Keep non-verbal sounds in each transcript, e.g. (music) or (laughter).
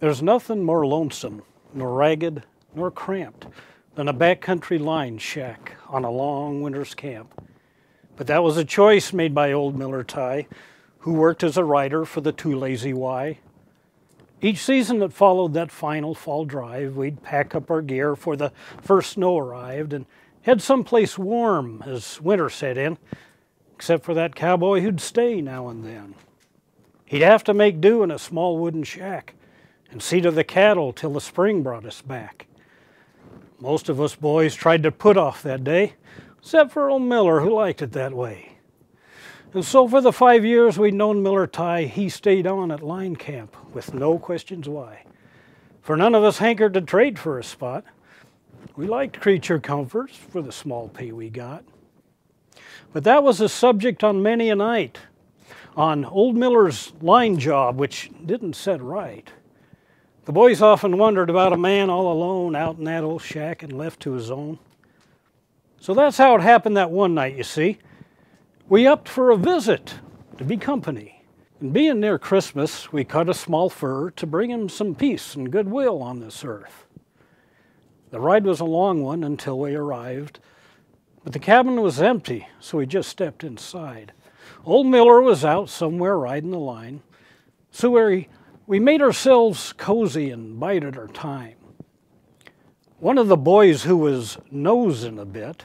There's nothing more lonesome, nor ragged, nor cramped than a backcountry line shack on a long winter's camp. But that was a choice made by old Miller Ty, who worked as a writer for the Too Lazy Y. Each season that followed that final fall drive, we'd pack up our gear for the first snow arrived and head someplace warm as winter set in, except for that cowboy who'd stay now and then. He'd have to make do in a small wooden shack and see to the cattle till the spring brought us back. Most of us boys tried to put off that day, except for old Miller, who liked it that way. And so for the five years we'd known Miller Ty, he stayed on at line camp with no questions why. For none of us hankered to trade for a spot. We liked creature comforts for the small pay we got. But that was a subject on many a night, on old Miller's line job, which didn't set right. The boys often wondered about a man all alone out in that old shack and left to his own. So that's how it happened that one night, you see. We upped for a visit to be company. And being near Christmas, we cut a small fir to bring him some peace and goodwill on this earth. The ride was a long one until we arrived, but the cabin was empty, so we just stepped inside. Old Miller was out somewhere riding the line, so we, we made ourselves cozy and bided our time. One of the boys who was nosing a bit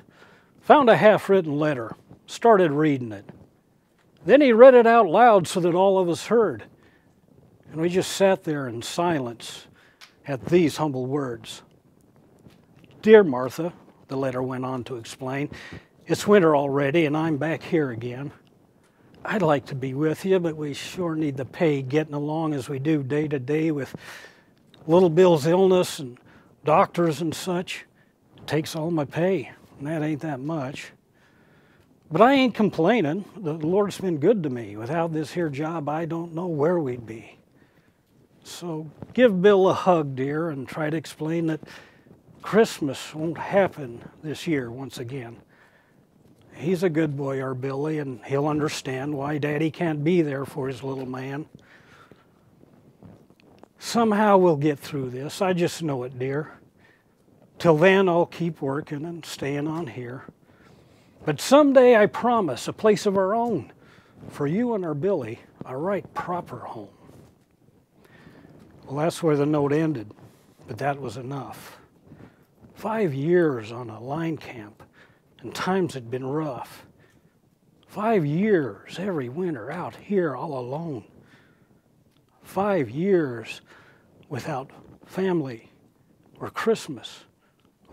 found a half written letter, started reading it. Then he read it out loud so that all of us heard. And we just sat there in silence at these humble words Dear Martha, the letter went on to explain, it's winter already and I'm back here again. I'd like to be with you, but we sure need the pay getting along as we do day to day with little Bill's illness and doctors and such. It takes all my pay, and that ain't that much. But I ain't complaining. The Lord's been good to me. Without this here job, I don't know where we'd be. So give Bill a hug, dear, and try to explain that Christmas won't happen this year once again. He's a good boy, our Billy, and he'll understand why Daddy can't be there for his little man. Somehow we'll get through this. I just know it, dear. Till then, I'll keep working and staying on here. But someday, I promise, a place of our own for you and our Billy, a right proper home. Well, that's where the note ended, but that was enough. Five years on a line camp, and times had been rough. Five years every winter out here all alone. Five years without family or Christmas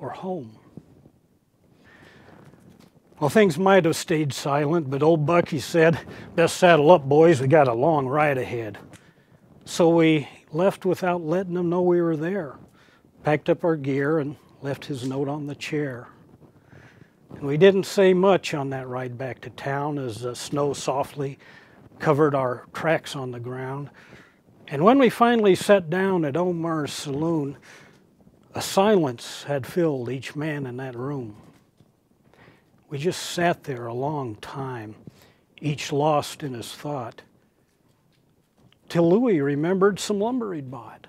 or home. Well, things might have stayed silent, but old Bucky said, Best saddle up, boys, we got a long ride ahead. So we left without letting them know we were there, packed up our gear, and left his note on the chair. And we didn't say much on that ride back to town as the snow softly covered our tracks on the ground. And when we finally sat down at Omar's saloon, a silence had filled each man in that room. We just sat there a long time, each lost in his thought, till Louis remembered some lumber he'd bought,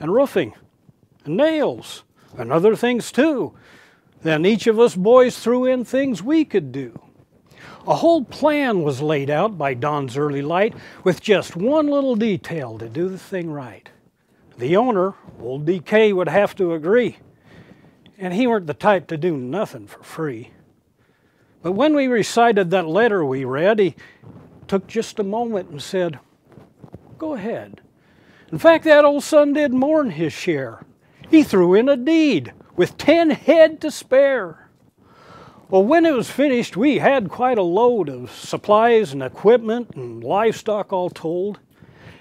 and roofing, and nails, and other things too. Then each of us boys threw in things we could do. A whole plan was laid out by dawn's early light with just one little detail to do the thing right. The owner, old DK, would have to agree. And he weren't the type to do nothing for free. But when we recited that letter we read, he took just a moment and said, Go ahead. In fact, that old son did mourn his share. He threw in a deed with ten head to spare. Well, when it was finished, we had quite a load of supplies and equipment and livestock all told,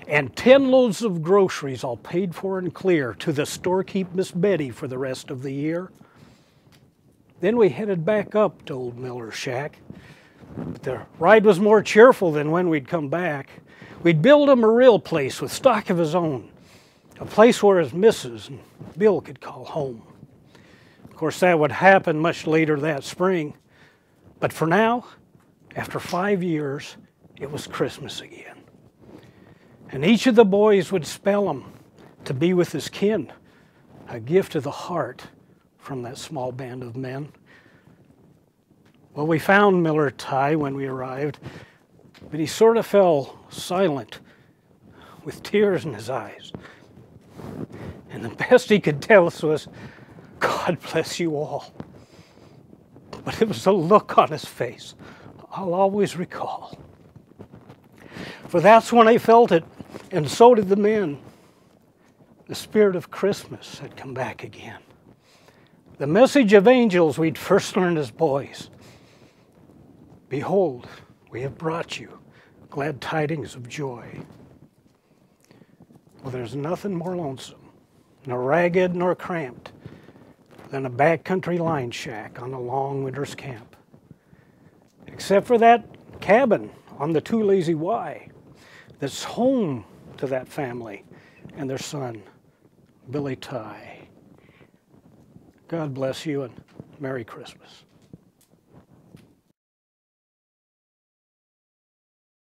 and ten loads of groceries all paid for and clear to the storekeep Miss Betty for the rest of the year. Then we headed back up to old Miller's shack. But the ride was more cheerful than when we'd come back. We'd build him a real place with stock of his own a place where his missus and Bill could call home. Of course, that would happen much later that spring. But for now, after five years, it was Christmas again. And each of the boys would spell him to be with his kin, a gift of the heart from that small band of men. Well, we found Miller Ty when we arrived, but he sort of fell silent with tears in his eyes. And the (laughs) best he could tell us was, God bless you all. But it was a look on his face I'll always recall. For that's when I felt it, and so did the men. The spirit of Christmas had come back again. The message of angels we'd first learned as boys. Behold, we have brought you glad tidings of joy. Well, there's nothing more lonesome, nor ragged nor cramped, than a backcountry line shack on a long winter's camp. Except for that cabin on the Too Lazy Y that's home to that family and their son, Billy Ty. God bless you and Merry Christmas.